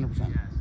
100%. Yes.